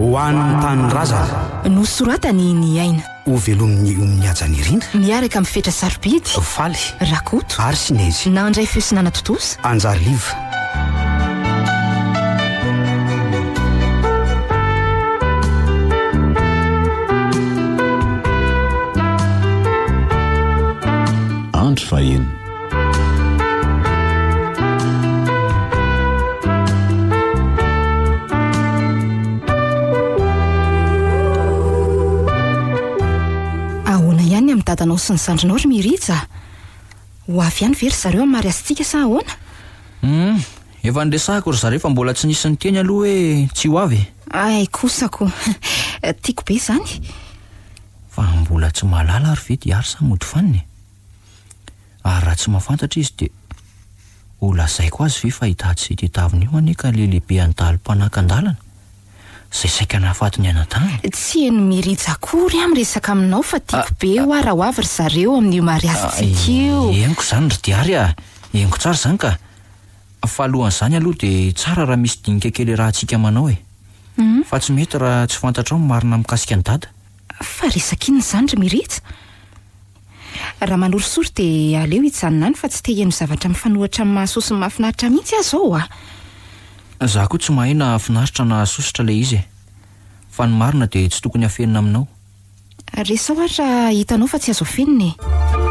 Ho an'ny tanindrazana. Nosoratany Ny Aina. Ho velomin'ny omy Haja Nirina. Miaraka amin'ny fetra sarobidy. Faly. Rakoto. Ary Sinezy. Nandray feo sy nanatontosa. Anjary Live. Andro faheno. Ahoana ihany ny amin'ny dadanao sy ny zandrinao ry Mirija? Ho avy ihany ve ry zareo amin'ny mariazintsika sa ahoana? Humm, efa niresahako ry zareo fa mbola tsy nisy niteny aloha hoe tsy ho avy e. Hay kosa ko. Tiako be izany. Fa mbola tsy mahalala ary ve dia ary sa mody fanina e? Ary raha tsy mahafantatra izy dia ho lazaiko azy ve fa hitady izay tedaviny io anie ka ilay lehibe handalo mpanakan-dalana, izay saika nahafaty ny anadahiny? Tsy heno mirija akory aho miresaka aminao fa tiako be hoa raha ho avy ry zareo amin'io mariazintsika io. Henoko izany ry Diary a! Henoko tsara izany ka! Fa alohan'izany aloha dia tsara raha misy dinika kely iarahantsika manao e! Fa tsy mety raha tsy fantatrao ny marina mikasika an'i Dada. Fa resaka inona izany ry Mirija? Raha manorisory dia aleo hijanona any fa tsy te hihaino zavatra mifanohitra amin'ny mahasoa sy ny mahafinaritra mihitsy aho izao a! Za koa tsy mahay nahafinaritra nahasosotra ilay izy e! Fa ny marina dia tsy tokony hafenina aminao. Resaho ary raha hitanao fa tsy azo afenina e!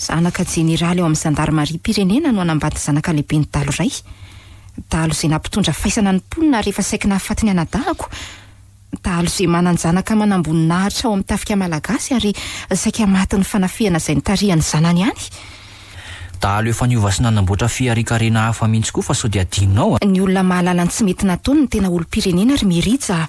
Zanaka jeneraly ao amin'ny zandarimariam-pirenena no hanambady zanaka lehiben'ny dahalo iray. Dahalo izay nampitondra faisana ny mponina rehefa saiky nahafaty ny anadahako. Dahalo izay manan-janaka manamboninahitra ao amin'ny tafika malagasy ary saika matin'ny fanafihana izay nitarihan'ny zanany ihany. Dahalo efa niova sy nanamboatra fiharikarena hafa mihitsy koa fa sao dia adinonao a! Ny olona mahalala ny tsy mety nataony no tena olom-pirenena ry Merija a!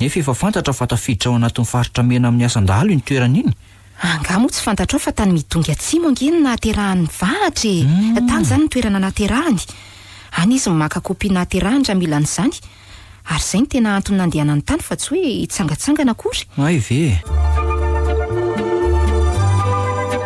Nefa efa fantatra fa tafiditra ao anatin'ny faritra mena amin'ny asa dahalo iny toerana iny. Angaha moa tsy fantatrao fa tany Midongy Atsimo ange no nahaterahan'ny vahatra e! Hmm. Tany izany ny toerana nahaterahany. Any izy no maka kopia nahaterahany raha mila an'izany. Ary izay no tena antony nandehanany tany fa tsy hoe hitsangatsangana akory. Hay ve e!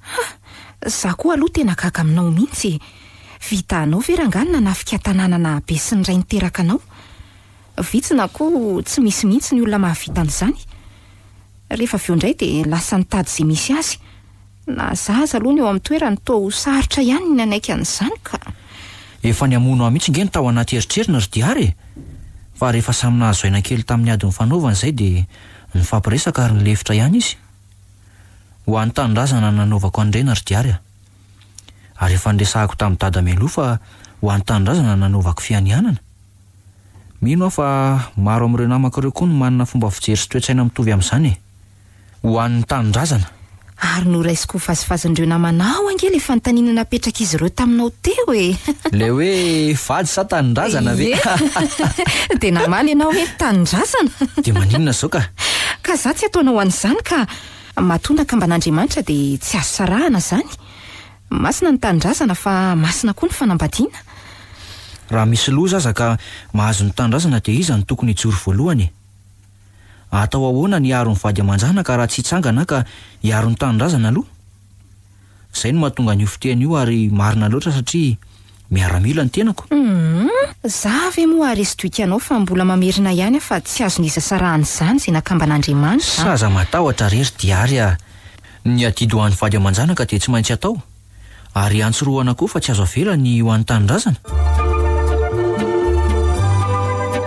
Ha! Za koa aloha tena gaga aminao mintsy e! Vita anao ve rangah ny nanafika tanàna nahabe sy niray niteraka anao? Vitsy na koa tsy misy mintsy ny olona mahavita an'izany! Rehefa avy eo indray dia lasa nitady izay misy azy. Na za aza aloha ny eo amin'ny toerany toa ho sarotra ihany ny hanaiky an'izany ka! Efa nihamono ahy mintsy nge ny tao anaty eritreriny ry Diary e! Fa rehefa samy nahazo aina kely tamin'ny ady nifanaovana izay dia nifampiresaka ary nilefitra ihany izy. Ho an'ny tanindrazana nanaovako an'ireny ry Diary a! Ary efa niresahako tamin'i Dada mialoha fa ho an'ny tanindrazana nanaovako fianianana. Mino aho fa maro amin'ireo namako ireo koa no manana fomba fijery sy toe-tsaina mitovy amin'izany e! Ho an'ny tanindrazana! Ary noraisiko ho vazivazin'ireo namanao ange ilay fanontaniana napetrak'izy ireo taminao teo e! Ilay hoe vady sa tanindrazana ve? Ie! Dia namaly ianao hoe tanindrazana! Dia maninona izao ka! Ka za tsy ataonao an'izany ka! Matoa nakamban'Andriamanitra dia tsy azo sarahana izany. Masina ny Tanindrazana fa masina koa ny fanambadiana. Raha misy loza aza ka mahazo ny Tanindrazana dia iza no tokony hijoro voalohany e? Atao ahoana ny hiaro ny vady aman-janaka raha tsy hitsangana ka hiaro ny Tanindrazana aloha? Izay no mahatonga an'io fiteny io ary marina loatra satria miaramila ny tenako. Humm! Za ve moa harezidoika anao fa mbola mamerina ihany aho fa tsy azon'izy asarahana izany izay nakamban'Andriamanitra an! Saza matahotra re ry Diary a! Ny adidy ho an'ny vady aman-janaka dia tsy maintsy atao, ary antsy roa an'akoho fa tsy azo avela ny ho an'ny tanindrazana.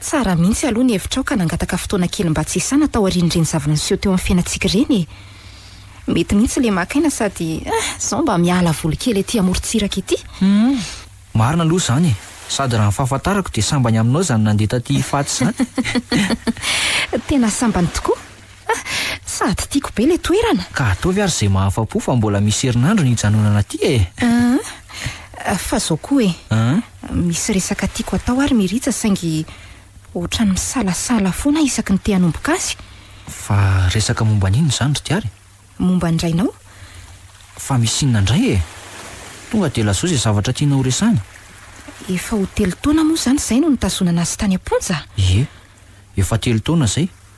Tsara mihitsy aloha ny hevitrao ka nangataka fotoana kely mba tsy hisana taorian'ireny zava-niseho teo amin'ny fiainantsika ireny e! Mety mihitsy ilay maka aina sady ah, izao mba miala voly kely ety amorontsiraka ety. Humm, marina aloha izany e! Sady raha ny fahafantarako dia sambany aminao izany nandeha taty Ifaty izany e! Tena sambany tokoa! Sady tiako be ilay toerana. Ka ataovy ary izay mahafa-po fa mbola misy herinandro ny hijanonana aty e! Aa, fa izao koa e! Aa? Misy resaka tiako atao ary Miritsa saingy ohatran'ny misalasala foana aho isaky ny te hanomboka azy. Fa resaka momba an'inona izany ry Diary? Momba ny rainao. Fa misy inona indray e? Tonga dia lazao izay zavatra tiana horesahina. Efa ho telo taona moa izany izay no nitazonana azy tany am-ponja. Ie, efa telo taona izay.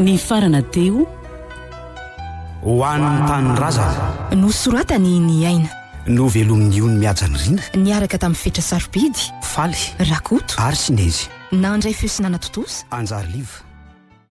ny farana teo ho an'ny tanindrazana no soratany ny aina no velomin'ny ony miajany rina niaraka tamin'ny fetra sarobidy faly rakoto ary sinezy nandray feo sy nanatontosa anjary liva